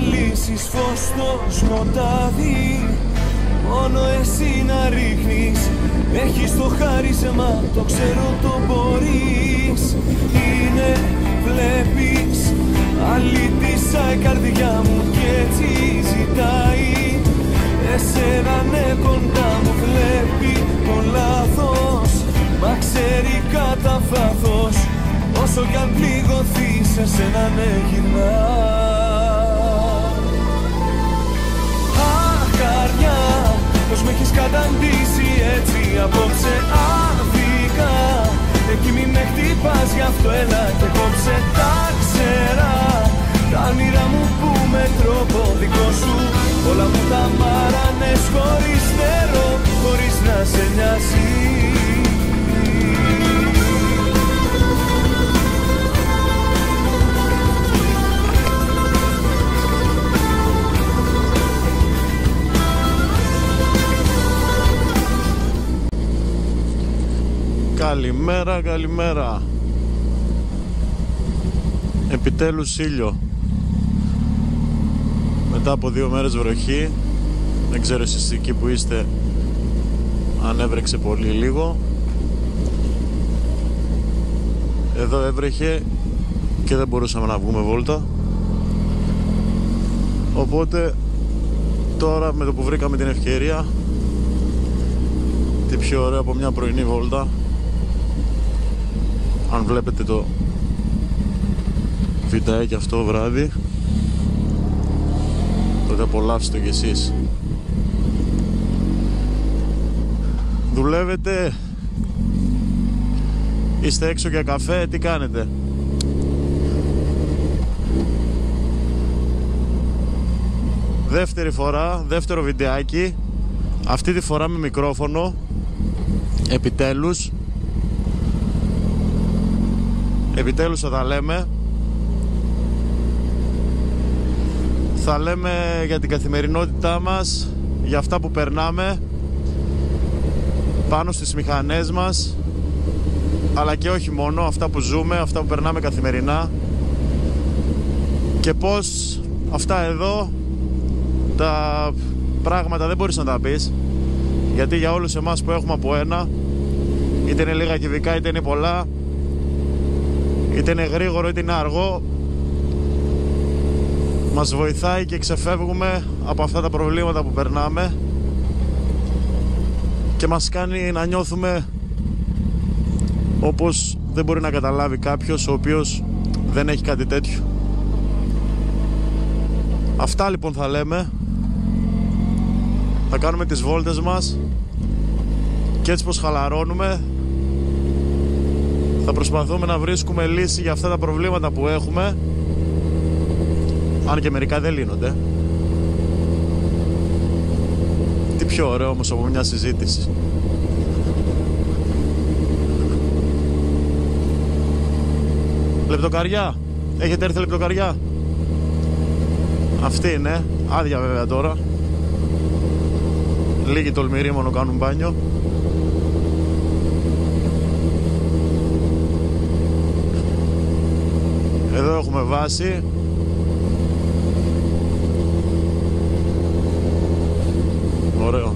αναλύσεις φως στο σκοτάδι. Μόνο εσύ να ρίχνεις. Έχεις το χάρισμα, το ξέρω το μπορείς. Είναι, βλέπεις Αλήτησα η καρδιά μου και έτσι ζητάει. Εσένα ναι κοντά μου βλέπει το λάθος. Μα ξέρει κατά βάθος Όσο κι αν πληγωθείς σε σένα ναι γυρνάς με έχεις καταντήσει έτσι απόψε άδικα Εκεί μη με χτυπάς γι' αυτό έλα και κόψε τα ξέρα. Τα όνειρά μου που με τρόπο δικό σου Όλα μου τα μάρανες χωρίς νερό Χωρίς να σε νοιάζει Καλημέρα, καλημέρα. Επιτέλους ήλιο. Μετά από δύο μέρες βροχή, δεν ξέρω εσείς εκεί που είστε αν έβρεξε πολύ λίγο. Εδώ έβρεχε και δεν μπορούσαμε να βγούμε βόλτα. Οπότε τώρα με το που βρήκαμε την ευκαιρία τι πιο ωραία από μια πρωινή βόλτα αν βλέπετε το βιντεάκι αυτό βράδυ τότε απολαύστε το κι εσείς. Δουλεύετε είστε έξω για καφέ τι κάνετε; Δεύτερη φορά δεύτερο βιντεάκι αυτή τη φορά με μικρόφωνο επιτέλους Επιτέλους θα τα λέμε. Θα λέμε για την καθημερινότητά μας Για αυτά που περνάμε Πάνω στις μηχανές μας Αλλά και όχι μόνο Αυτά που ζούμε, αυτά που περνάμε καθημερινά. Και πως αυτά εδώ Τα πράγματα δεν μπορείς να τα πεις Γιατί για όλους εμάς που έχουμε από ένα Είτε είναι λίγα κυβικά είτε είναι πολλά είτε είναι γρήγορο είτε είναι αργό μας βοηθάει και ξεφεύγουμε από αυτά τα προβλήματα που περνάμε και μας κάνει να νιώθουμε όπως δεν μπορεί να καταλάβει κάποιος ο οποίος δεν έχει κάτι τέτοιο. Αυτά λοιπόν θα λέμε. Θα κάνουμε τις βόλτες μας και έτσι πως χαλαρώνουμε θα προσπαθούμε να βρίσκουμε λύση για αυτά τα προβλήματα που έχουμε. Αν και μερικά δεν λύνονται. Τι πιο ωραίο όμως από μια συζήτηση. Λεπτοκαριά. Έχετε έρθει λεπτοκαριά; Αυτή είναι. Άδεια βέβαια τώρα. Λίγοι τολμηροί μόνο κάνουν μπάνιο Εδώ έχουμε βάση. Ωραίο.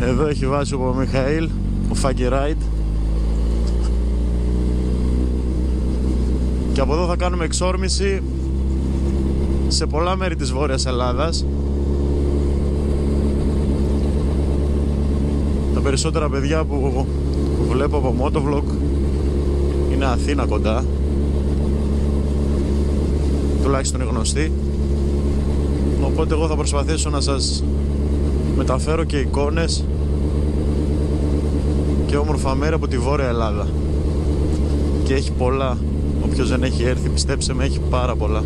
Εδώ έχει βάσει ο Μιχαήλ Ο Φαγκεράιτ Και από εδώ θα κάνουμε εξόρμηση σε πολλά μέρη της Βόρειας Ελλάδας περισσότερα παιδιά που, βλέπω από motovlog είναι Αθήνα κοντά. Τουλάχιστον είναι γνωστοί. Οπότε εγώ θα προσπαθήσω να σας μεταφέρω και εικόνες και όμορφα μέρη από τη Βόρεια Ελλάδα. Και έχει πολλά. Όποιος δεν έχει έρθει πιστέψτε με έχει πάρα πολλά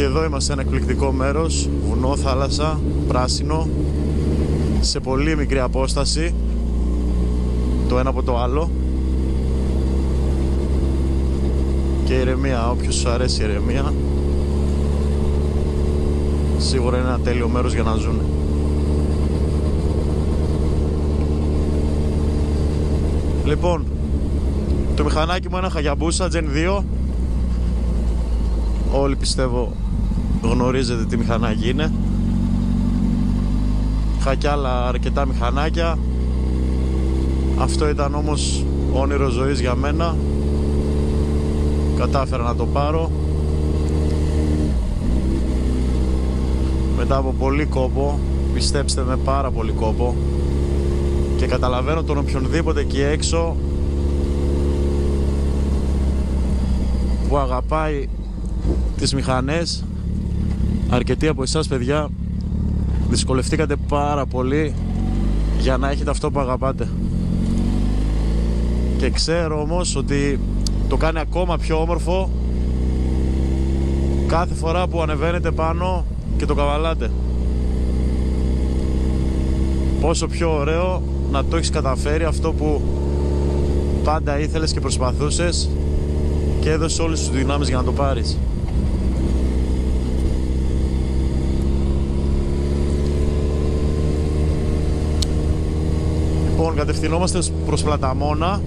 Και εδώ είμαστε σε ένα εκπληκτικό μέρος, βουνό, θάλασσα, πράσινο, σε πολύ μικρή απόσταση, το ένα από το άλλο. Και ηρεμία, όποιος σου αρέσει η ηρεμία, σίγουρα είναι ένα τέλειο μέρος για να ζουν. Λοιπόν, το μηχανάκι μου είναι ένα Hayabusa Gen 2 Όλοι πιστεύω γνωρίζετε τι μηχανάκι είναι Είχα κι άλλα αρκετά μηχανάκια. Αυτό ήταν όμως όνειρο ζωής για μένα. Κατάφερα να το πάρω. Μετά από πολύ κόπο Πιστέψτε με πάρα πολύ κόπο Και καταλαβαίνω τον οποιονδήποτε εκεί έξω Που αγαπάει τις μηχανές Αρκετοί από εσάς παιδιά Δυσκολευτήκατε πάρα πολύ Για να έχετε αυτό που αγαπάτε Και ξέρω όμως ότι Το κάνει ακόμα πιο όμορφο Κάθε φορά που ανεβαίνετε πάνω Και το καβαλάτε Πόσο πιο ωραίο να το έχεις καταφέρει αυτό που πάντα ήθελες και προσπαθούσες και έδωσε όλες τις δυνάμεις για να το πάρεις. Λοιπόν, κατευθυνόμαστε προς Πλαταμόνα.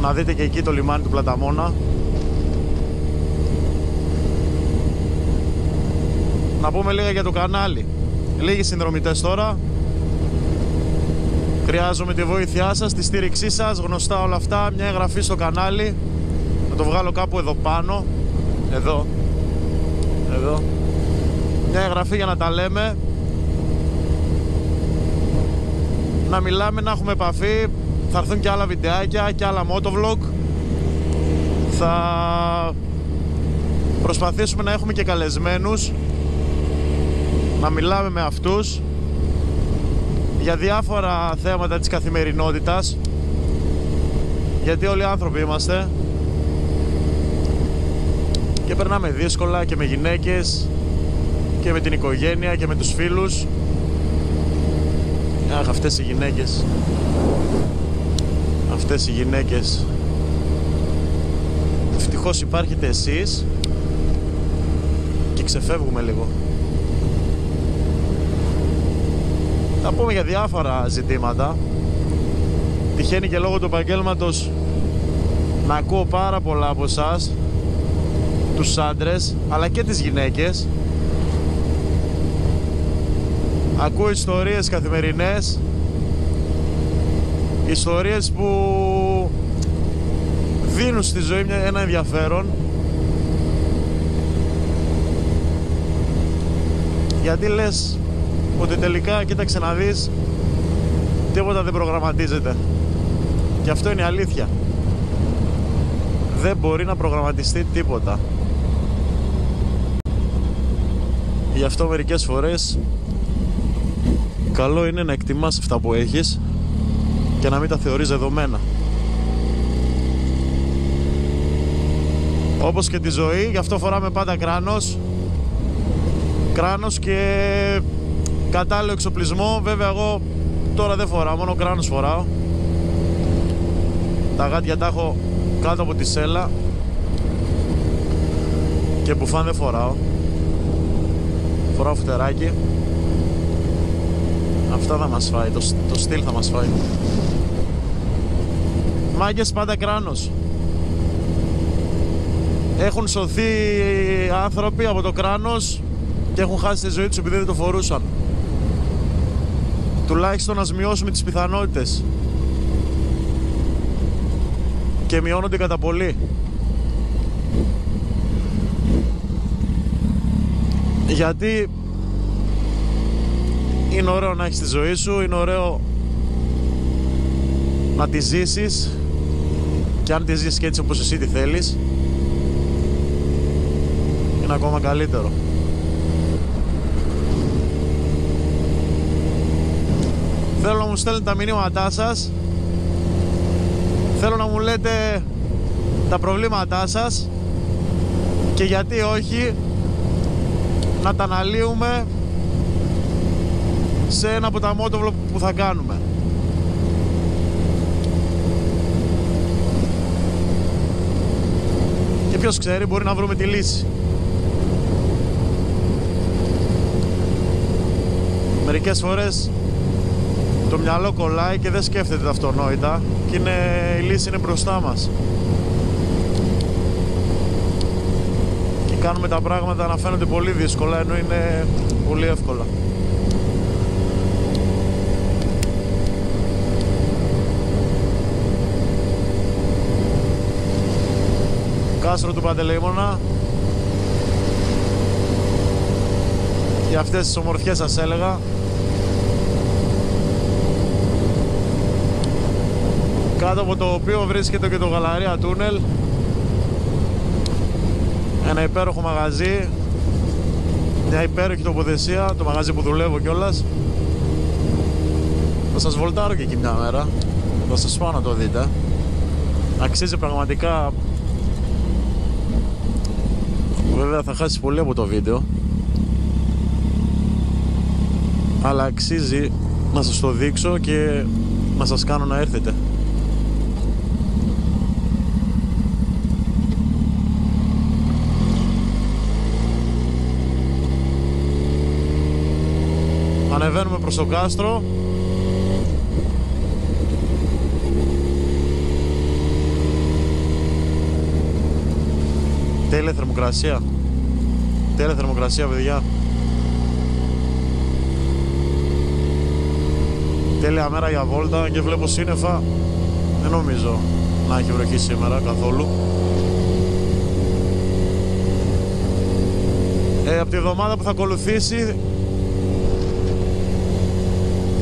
Να δείτε και εκεί το λιμάνι του Πλαταμόνα. Να πούμε λίγα για το κανάλι. Λίγοι συνδρομητές τώρα. Χρειάζομαι τη βοήθειά σας, τη στήριξή σας, γνωστά όλα αυτά, μια εγγραφή στο κανάλι. Να το βγάλω κάπου εδώ πάνω. Εδώ. Εδώ. Μια εγγραφή για να τα λέμε. Να μιλάμε, να έχουμε επαφή. Θα έρθουν και άλλα βιντεάκια και άλλα motovlog. Θα προσπαθήσουμε να έχουμε και καλεσμένους. Να μιλάμε με αυτούς για διάφορα θέματα της καθημερινότητας γιατί όλοι άνθρωποι είμαστε και περνάμε δύσκολα και με γυναίκες και με την οικογένεια και με τους φίλους Αχ, αυτές οι γυναίκες αυτές οι γυναίκες ευτυχώς υπάρχετε εσείς και ξεφεύγουμε λίγο Θα πούμε για διάφορα ζητήματα. Τυχαίνει και λόγω του επαγγέλματος να ακούω πάρα πολλά από εσάς, τους άντρες, αλλά και τις γυναίκες. Ακούω ιστορίες καθημερινές, ιστορίες που δίνουν στη ζωή μια, ένα ενδιαφέρον γιατί λες ότι τελικά, κοίταξε να δεις, τίποτα δεν προγραμματίζεται. Και αυτό είναι η αλήθεια. Δεν μπορεί να προγραμματιστεί τίποτα. Γι' αυτό μερικές φορές καλό είναι να εκτιμάς αυτά που έχεις και να μην τα θεωρείς δεδομένα. Όπως και τη ζωή, γι' αυτό φοράμε πάντα κράνος κράνος και κατάλληλο εξοπλισμό. Βέβαια, εγώ τώρα δεν φοράω, μόνο κράνος φοράω. Τα γάτια τα έχω κάτω από τη σέλα και μπουφάν δεν φοράω. Φοράω φουτεράκι. Αυτά θα μας φάει, το, το στυλ θα μας φάει. Μάγκες πάντα κράνος. Έχουν σωθεί άνθρωποι από το κράνος και έχουν χάσει τη ζωή τους επειδή δεν το φορούσαν τουλάχιστον να μειώσουμε τις πιθανότητες και μειώνονται κατά πολύ γιατί είναι ωραίο να έχεις τη ζωή σου είναι ωραίο να τη ζήσεις και αν τη ζήσεις και έτσι όπως εσύ τη θέλεις είναι ακόμα καλύτερο. Θέλω να μου στέλνετε τα μηνύματά σας. Θέλω να μου λέτε τα προβλήματά σας και γιατί όχι να τα αναλύουμε σε ένα από τα μότοβλο που θα κάνουμε. Και ποιος ξέρει μπορεί να βρούμε τη λύση. Μερικές φορές το μυαλό κολλάει και δεν σκέφτεται τα αυτονόητα και είναι, η λύση είναι μπροστά μας. Και κάνουμε τα πράγματα να φαίνονται πολύ δύσκολα ενώ είναι πολύ εύκολα. Κάστρο του Παντελεήμωνα για αυτές τις ομορφιές σας έλεγα. Κάτω από το οποίο βρίσκεται και το Γαλαρία Τούνελ. Ένα υπέροχο μαγαζί. Μια υπέροχη τοποθεσία. Το μαγαζί που δουλεύω κιόλας. θα σας βολτάρω και εκεί μια μέρα. Θα σας πάω να το δείτε. Αξίζει πραγματικά βέβαια θα χάσει πολύ από το βίντεο. Αλλά αξίζει να σας το δείξω και να σας κάνω να έρθετε. Ανεβαίνουμε προς το κάστρο Τέλεια θερμοκρασία. Τέλεια θερμοκρασία παιδιά. Τέλεια μέρα για βόλτα και βλέπω σύννεφα. Δεν νομίζω να έχει βροχή σήμερα καθόλου. Ε, Από τη εβδομάδα που θα ακολουθήσει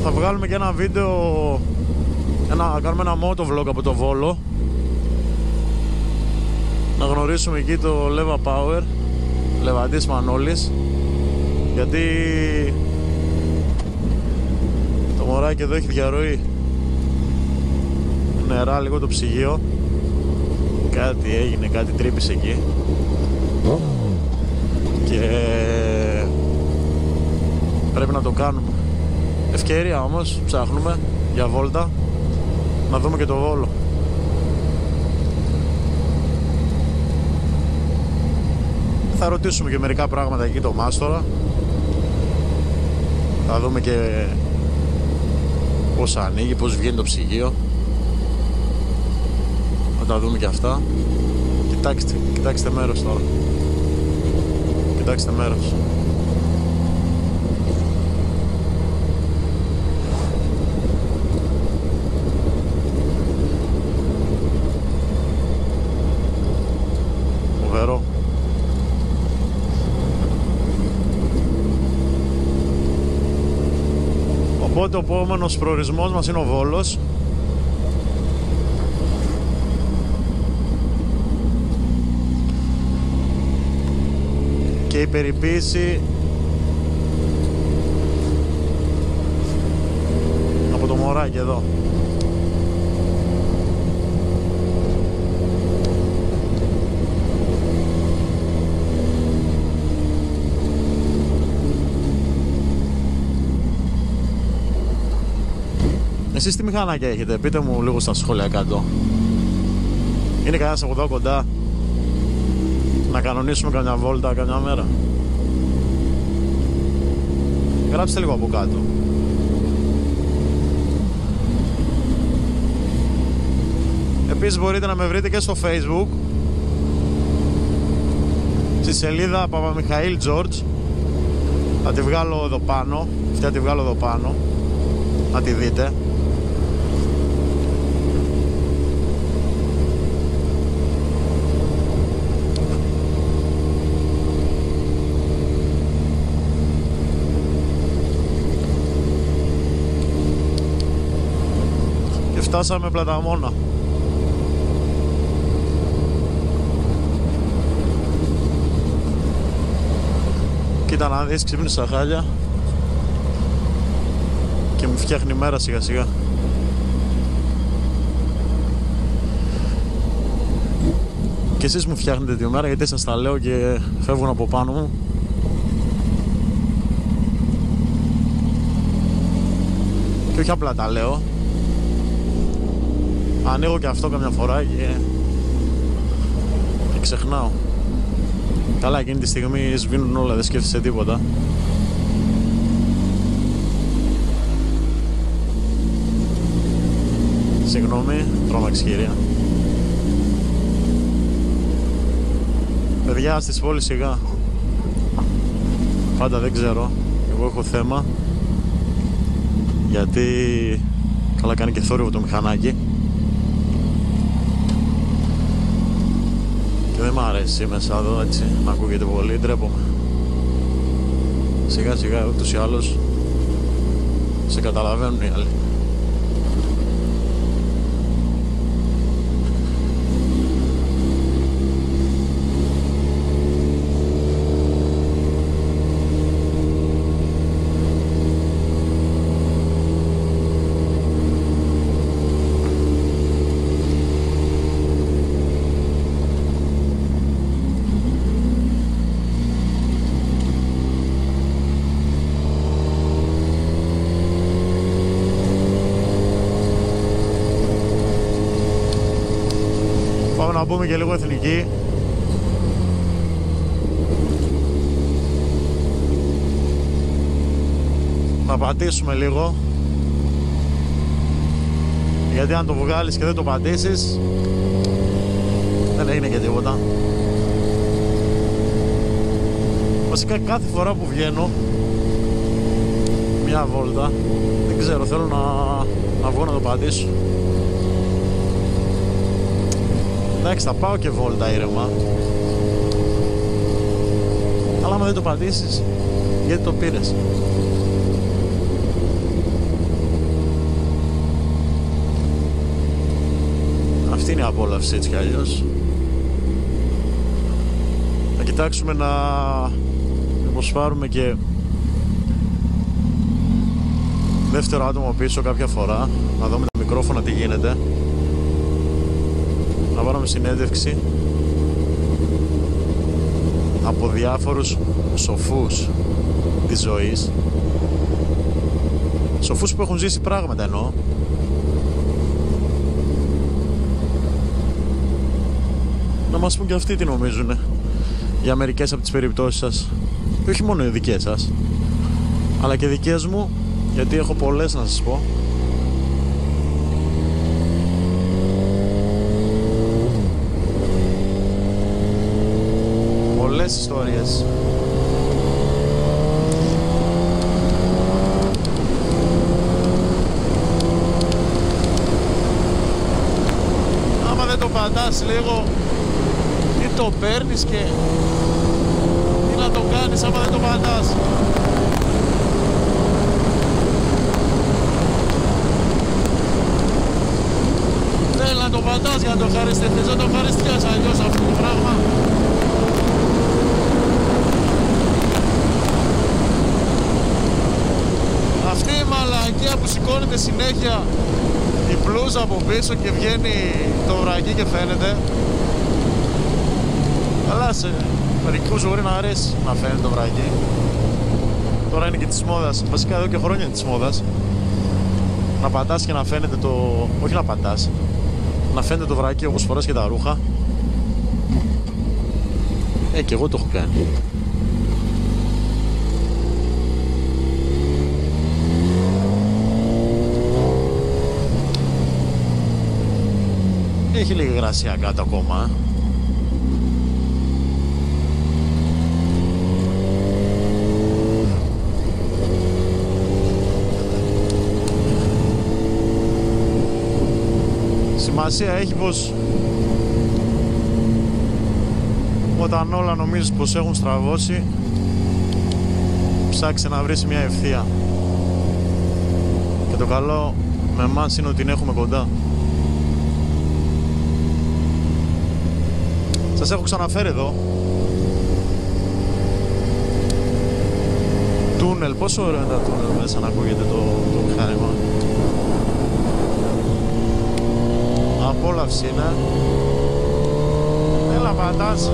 θα βγάλουμε και ένα βίντεο ένα, κάνουμε ένα motovlog από το Βόλο να γνωρίσουμε εκεί το Leva Power Λεβαντής Μανώλης. Γιατί το μωράκι εδώ έχει διαρροή. Νερά λίγο το ψυγείο. Κάτι έγινε, κάτι τρύπησε εκεί. Και πρέπει να το κάνουμε. Ευκαιρία όμως, ψάχνουμε για βόλτα. Να δούμε και το Βόλο. Θα ρωτήσουμε και μερικά πράγματα εκεί το Μάστορα. Θα δούμε και πώς ανοίγει, πώς βγαίνει το ψυγείο. Θα τα δούμε και αυτά. Κοιτάξτε, κοιτάξτε μέρος τώρα. Κοιτάξτε μέρος. Οπότε ο επόμενος προορισμός μας είναι ο Βόλος. Και η περιποίηση από το μωράκι εδώ Εσείς τι μηχανάκια έχετε, πείτε μου λίγο στα σχόλια κάτω. Είναι κανένας από εδώ κοντά; Να κανονίσουμε καμιά βόλτα καμιά μέρα; Γράψτε λίγο από κάτω. Επίσης μπορείτε να με βρείτε και στο facebook στη σελίδα Παπαμιχαήλ George θα τη βγάλω εδώ πάνω αυτή θα τη βγάλω εδώ πάνω να τη δείτε φτάσαμε πλαταμόνα. Κοίτα να δεις, ξύπνησα χάλια και μου φτιάχνει η μέρα σιγά σιγά. Και εσείς μου φτιάχνετε τη μέρα γιατί σας τα λέω και φεύγουν από πάνω μου. Και όχι απλά τα λέω, ανοίγω και αυτό καμιά φορά και, και ξεχνάω. Καλά, εκείνη τη στιγμή σβήνουν όλα, δεν σκέφτεσαι τίποτα. Συγγνώμη, τρόμαξ κυρία. Παιδιά στις πόλεις σιγά. Πάντα δεν ξέρω. Εγώ έχω θέμα. Γιατί καλά κάνει και θόρυβο το μηχανάκι. Και δεν μ' αρέσει μέσα εδώ έτσι να ακούγεται πολύ. Ντρέπομαι. Σιγά σιγά ούτως ή άλλως σε καταλαβαίνουν οι άλλοι. Πάμε να μπούμε και λίγο εθνική. Να πατήσουμε λίγο. Γιατί αν το βγάλεις και δεν το πατήσεις δεν έγινε και τίποτα. Βασικά κάθε φορά που βγαίνω μια βόλτα δεν ξέρω θέλω να, να βγω να το πατήσω. Εντάξει, θα πάω και βόλτα ήρεμα. Αλλά άμα δεν το πατήσεις, γιατί το πήρες; Αυτή είναι η απόλαυση έτσι κι αλλιώς. Θα κοιτάξουμε να υποσφάρουμε και δεύτερο άτομο πίσω κάποια φορά. Να δούμε τα μικρόφωνα τι γίνεται να πάρουμε συνέντευξη από διάφορους σοφούς της ζωής. Σοφούς που έχουν ζήσει πράγματα εννοώ. Να μας πούν και αυτοί τι νομίζουν για μερικές από τις περιπτώσεις σας. Και όχι μόνο οι δικές σας αλλά και δικές μου γιατί έχω πολλές να σας πω πολλές ιστορίες. Άμα δεν το πατάς λίγο ή το παίρνεις και τι να το κάνεις άμα δεν το πατάς. Θέλει να το πατάς για να το ευχαριστηθείς, δεν το ευχαριστιάς αλλιώς αυτό το πράγμα. Αυτή η μαλακία που σηκώνεται συνέχεια η μπλούζα από πίσω και βγαίνει το βραγί και φαίνεται. Αλλά σε μερικούς μπορεί να αρέσει να φαίνεται το βραγί. Τώρα είναι και της μόδας. Βασικά εδώ και χρόνια είναι της μόδας. Να πατάς και να φαίνεται το... Όχι να πατάς. Να φαίνεται το βρακί όπως φοράς και τα ρούχα. Ε, και εγώ το έχω κάνει. Έχει λίγη γρασία κάτω ακόμα. Σημασία έχει πως όταν όλα νομίζεις πως έχουν στραβώσει ψάξε να βρεις μια ευθεία και το καλό με εμάς είναι ότι την έχουμε κοντά Σας έχω ξαναφέρει εδώ. Τούνελ, πόσο ωραίο είναι τα τούνελ μέσα να ακούγεται το, το μηχάνημα. Απόλαυση είναι. Έλα πατάς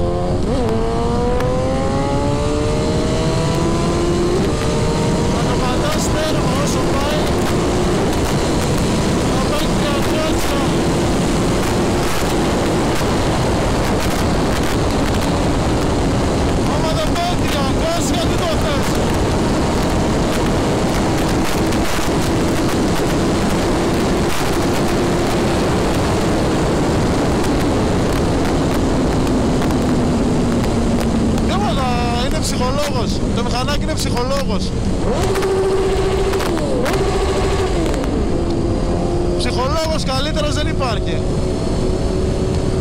Να το πατάς τέρμα όσο πάει Να πάει και αγκάτσα Άμα δεν πάει τριακός γιατί το θες Γιωχανάκη είναι ψυχολόγος. Ψυχολόγος καλύτερος δεν υπάρχει.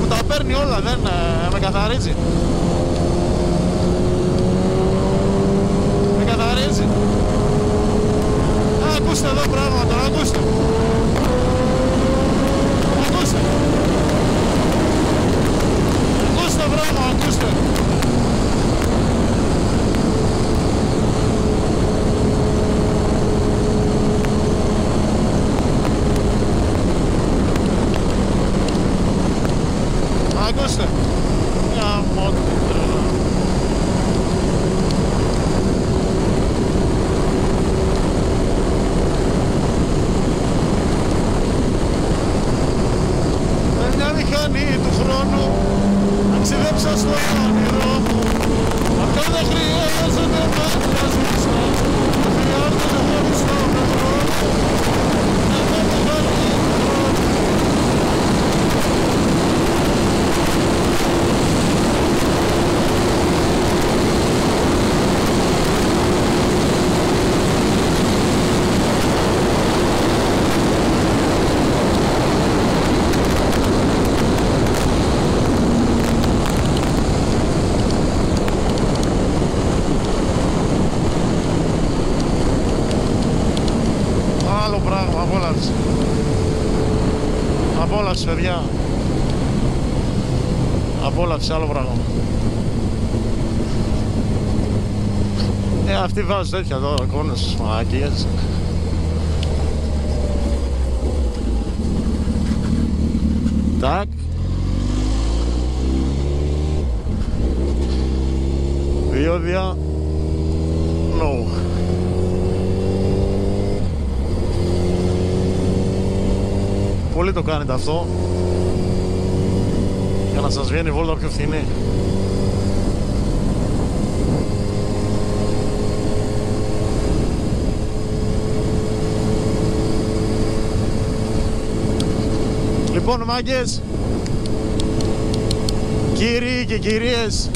Που τα παίρνει όλα, δεν ε, με καθαρίζει. Με καθαρίζει. ακούστε εδώ πράγματα, ακούστε. Ακούστε. Ακούστε πράγμα, ακούστε. Ακούστε. Oslo. Απόλαυση, άλλο πράγμα. Ε, αυτοί βάζουν τέτοια εδώ, εικόνες, μαλακίες. Τάκ. Διόδια. No. Πολύ το κάνετε αυτό για να σας βγαίνει η βόλτα πιο φθηνή. Λοιπόν, μάγκες, κύριοι και κυρίες,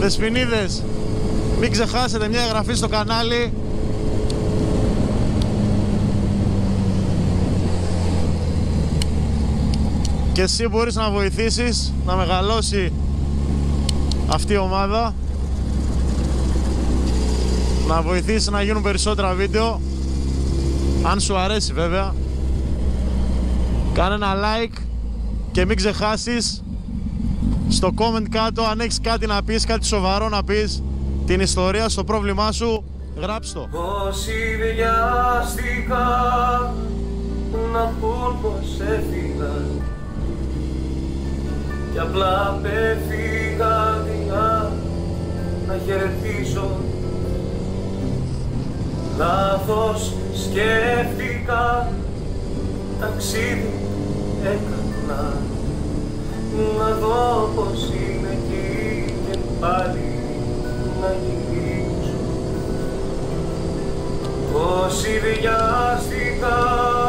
δεσποινίδες, μην ξεχάσετε μια εγγραφή στο κανάλι και εσύ μπορείς να βοηθήσεις να μεγαλώσει αυτή η ομάδα. Να βοηθήσεις να γίνουν περισσότερα βίντεο. Αν σου αρέσει βέβαια. Κάνε ένα like και μην ξεχάσεις στο comment κάτω αν έχεις κάτι να πεις, κάτι σοβαρό να πεις. Την ιστορία στο πρόβλημά σου γράψ' το. Όσοι βιάστηκα να πούν πως έφυγα κι απλά πέφυγα δειλά να χαιρετήσω. Λάθος σκέφτηκα ταξίδι έκανα. Να δω πως είναι εκεί και πάλι να γυρίσω Όσοι βιάστηκα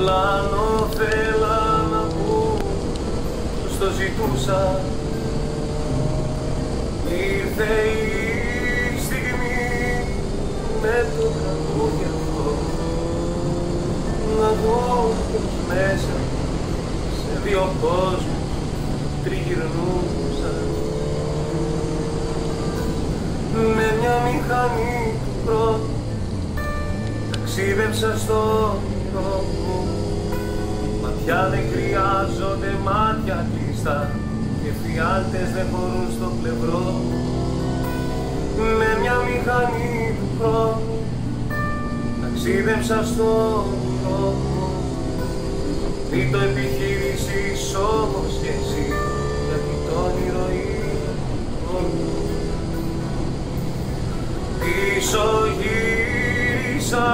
και απλά θέλα να πούν τους το ζητούσα. Ήρθε η στιγμή με το τραγούδι αυτό να δω πως μέσα σε δύο κόσμους τριγυρνούσα με μια μηχανή του χρόνου ταξίδεψα στο όνειρό μου Ματιά δεν χρειάζονται μάτια κλειστά. Και φιάλτες δεν χωρούν στο πλευρό. Με μια μηχανή του χρόνου. Ταξίδεψα στο όνειρό μου Μην το επιχείρησης όμως και εσύ γιατί το όνειρο είναι μόνο. Πίσω γύρισα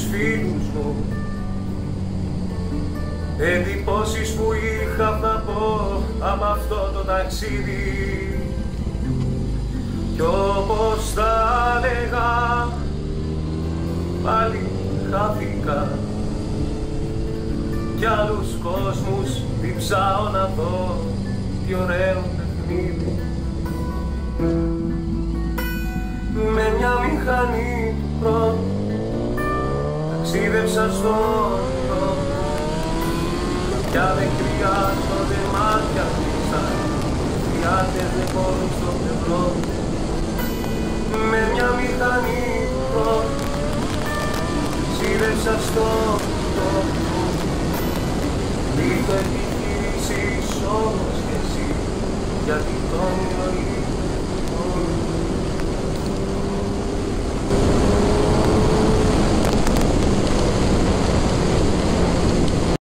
και στους φίλους μου. Εντυπώσεις που είχα να πω από αυτό το ταξίδι. Κι όπως τα έλεγα πάλι χάθηκα. Κι άλλους κόσμους Διψάω να δω τι ωραίο παιχνίδι. Με μια μηχανή πρώτη ταξίδεψα στο όνειρο Πια δεν χρειάζονται μάτια κλειστά Φιάτες δεν χώρουν στο πλευρό Με μια μηχανή πρώτη ταξίδεψα στο τόπο Μην το επιχειρήσεις όμως και εσύ γιατί το όνειρο